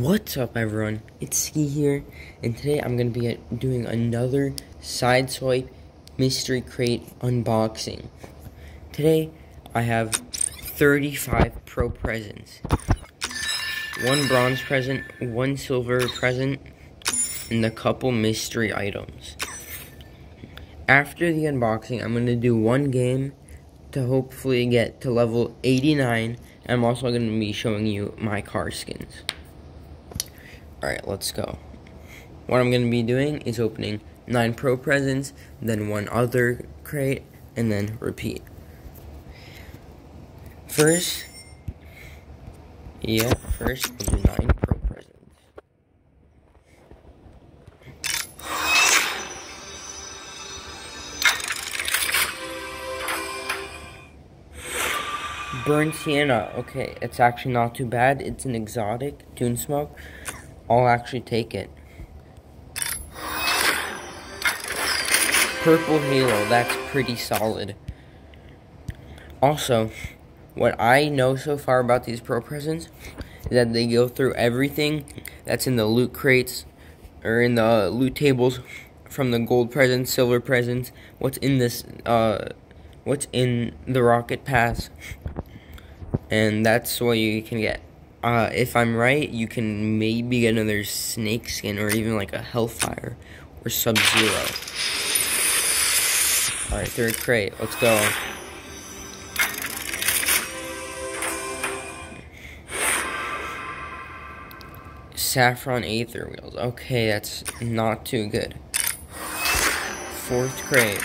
What's up everyone, it's Ski here, and today I'm going to be uh, doing another Sideswipe Mystery Crate unboxing. Today, I have 35 Pro presents. One bronze present, one silver present, and a couple mystery items. After the unboxing, I'm going to do one game to hopefully get to level 89. I'm also going to be showing you my car skins. Alright, let's go. What I'm going to be doing is opening 9 pro presents, then one other crate, and then repeat. First, yeah, first do 9 pro presents. Burn Sienna, okay, it's actually not too bad. It's an exotic, Toon Smoke. I'll actually take it. Purple Halo, that's pretty solid. Also, what I know so far about these Pro Presents is that they go through everything that's in the loot crates or in the loot tables from the gold presents, silver presents, what's in this, uh, what's in the Rocket Pass, and that's what you can get. Uh, if I'm right, you can maybe get another snake skin or even like a Hellfire or Sub-Zero. Alright, third crate. Let's go. Saffron Aether Wheels. Okay, that's not too good. Fourth crate.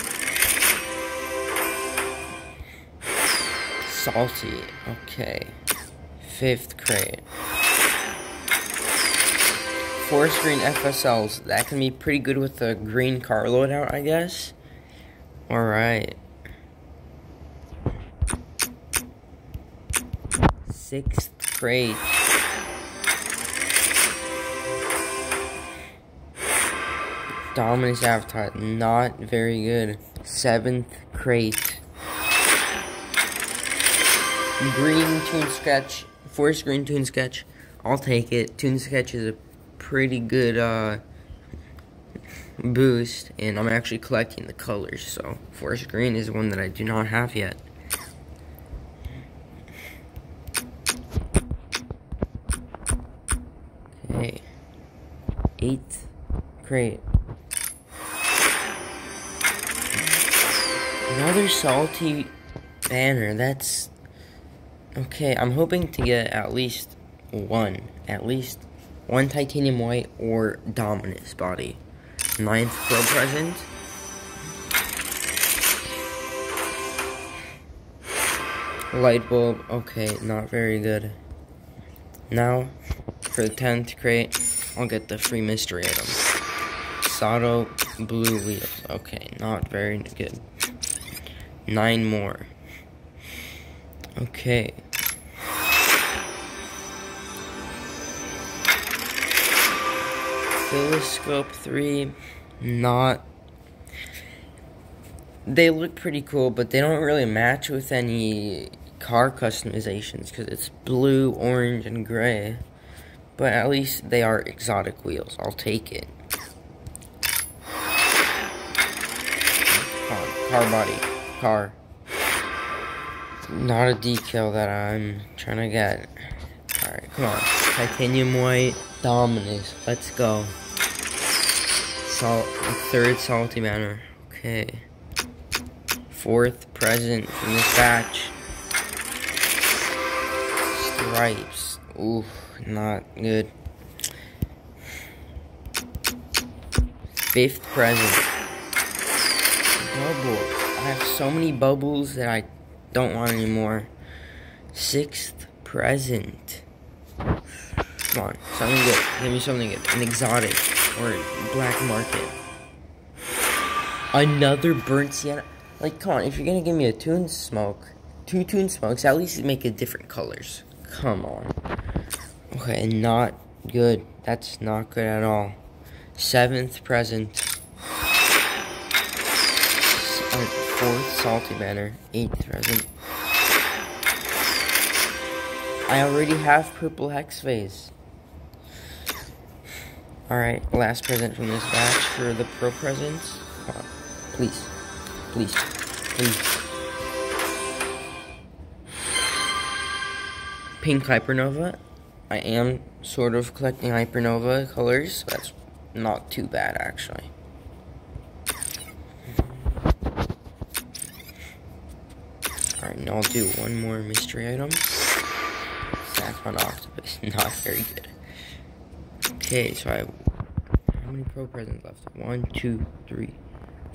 Salty. Okay fifth crate. Four Green FSLs. That can be pretty good with the green car loadout, I guess. Alright. Sixth crate. Dominus Avatar, not very good. Seventh crate. Green Toon Sketch Forest Green Toon Sketch. I'll take it. Toon Sketch is a pretty good uh, boost, and I'm actually collecting the colors, so Forest Green is one that I do not have yet. Okay. Eighth crate. Another salty banner. That's Okay, I'm hoping to get at least one, at least one titanium white or dominus body. Ninth pro present. Light bulb, okay, not very good. Now, for the 10th crate, I'll get the free mystery item. Sato blue wheels, okay, not very good. Nine more. Okay. Oscilloscope 3, not... They look pretty cool, but they don't really match with any car customizations, because it's blue, orange, and gray. But at least they are exotic wheels. I'll take it. Car, car body. Car. Not a decal that I'm trying to get. Alright, come on. Titanium white. Dominus. Let's go. Salt. Third salty banner. Okay. Fourth present from this batch. Stripes. Ooh, not good. Fifth present. Bubbles. I have so many bubbles that I don't want anymore. Sixth present. Come on, something good. Give me something. An exotic or black market. Another burnt sienna. Like, come on, if you're gonna give me a toon smoke, two toon smokes, at least make it different colors. Come on. Okay, not good. That's not good at all. Seventh present. Fourth salty banner. Eighth present. I already have purple hex phase. Alright, last present from this batch for the pro presents. On. Please. Please. Please. Pink Hypernova. I am sort of collecting Hypernova colors. That's not too bad, actually. Alright, now I'll do one more mystery item. Saffron Octopus. Not very good. Okay, so I how many pro presents left? One, two, three,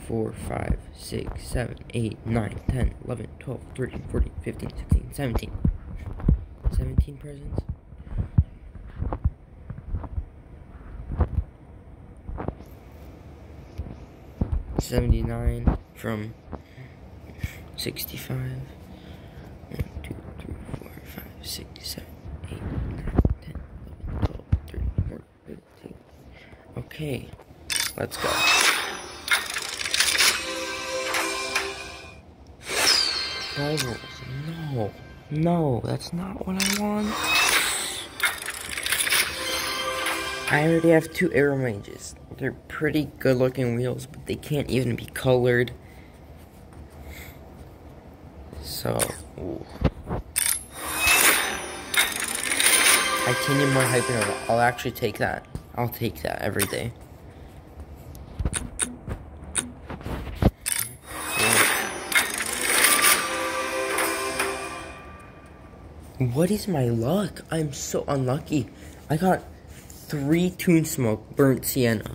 four, five, six, seven, eight, nine, ten, eleven, twelve, thirteen, fourteen, fifteen, sixteen, seventeen. Seventeen presents? Seventy-nine from sixty-five. One, two, three, four, five, six, seven, eight, nine, ten, eleven, twelve, thirteen, fourteen, fifteen. Okay, let's go. Bubbles, no, no, that's not what I want. I already have two Aeromages. They're pretty good looking wheels, but they can't even be colored. So, ooh. Titanium or Hypernova. I'll actually take that. I'll take that every day. What is my luck? I'm so unlucky. I got three Toon Smoke Burnt Sienna.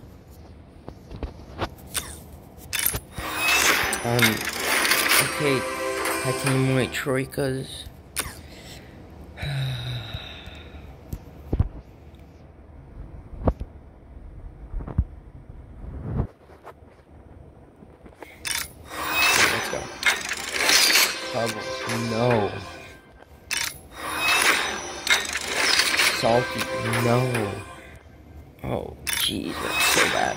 Um, okay, Titanium White Troikas. Salty. No. Oh, jeez, that's so bad.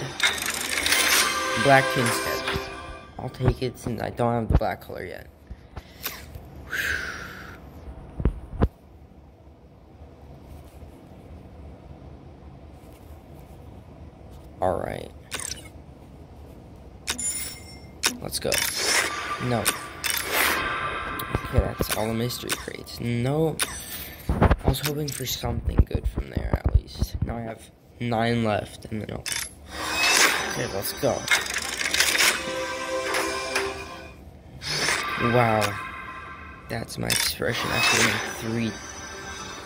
Black King Sketch. I'll take it since I don't have the black color yet. Alright. Let's go. No. Okay, that's all the mystery crates. No. I was hoping for something good from there at least. Now I have nine left and then I'll... Okay, let's go. Wow. That's my expression after winning three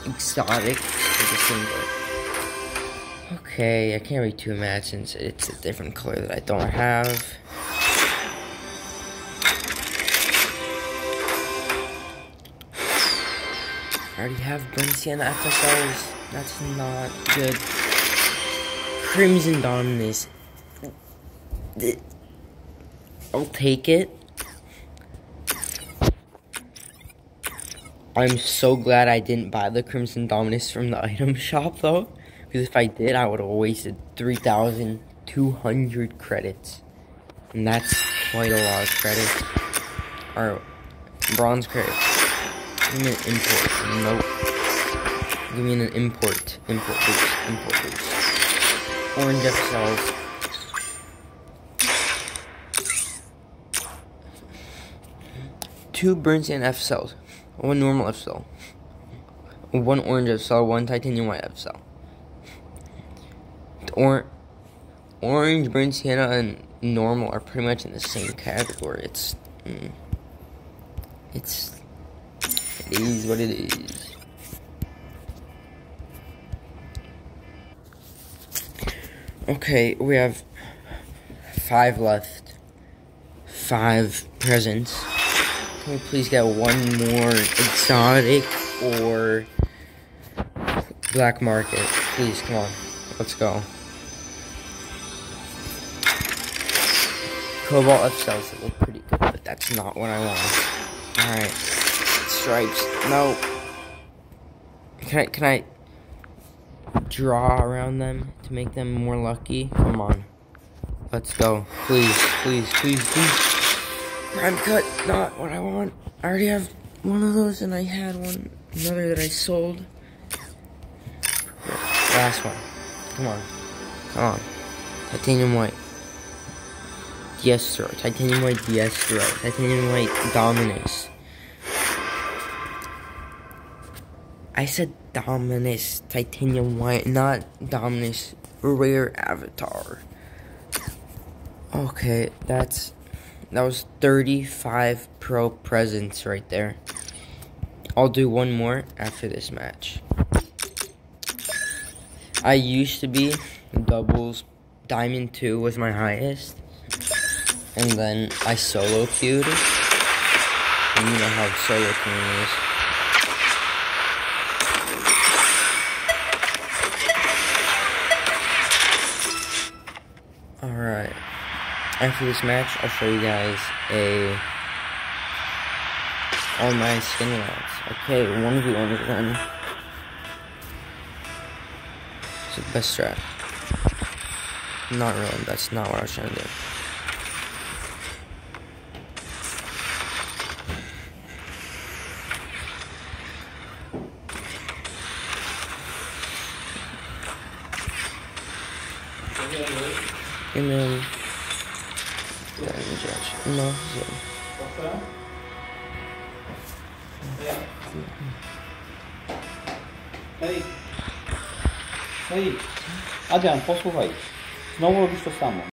exotic for the single. Okay, I can't be too mad since it's a different color that I don't have. Already have Balenciaga FSLs. That's not good. Crimson Dominus. I'll take it. I'm so glad I didn't buy the Crimson Dominus from the item shop though. Because if I did, I would have wasted 3,200 credits. And that's quite a lot of credits. Or bronze credits. Give me an import. Nope. Give me an import. Import boost. Import boost. Orange F cells. Two and FSLs. One normal FSL. One orange FSL. One titanium white FSL. Or orange, burnt sienna, and normal are pretty much in the same category. It's mm, it's it is what it is. Okay, we have five left. Five presents. Can we please get one more exotic or black market? Please, come on. Let's go. Cobalt FSLs that look pretty good, but that's not what I want. Alright. Stripes. No. Can I, can I draw around them to make them more lucky? Come on. Let's go. Please, please, please, please. Prime cut, not what I want. I already have one of those and I had one, another that I sold. Last one. Come on. Come on. Titanium white. Diestro. Titanium white Diestro. Titanium white Dominus. I said Dominus Titanium White, not Dominus Rare Avatar. Okay, that's that was 35 pro presents right there. I'll do one more after this match. I used to be doubles. Diamond 2 was my highest. And then I solo queued. And you know how solo queuing is. Alright. After this match, I'll show you guys a all my skin lots. Okay, 1v1 again. It's the best strat. Not really, that's not what I was trying to do. And then, gente. Não, gente. Sai. ei Adriano posso vai? Znowu robisz to samo.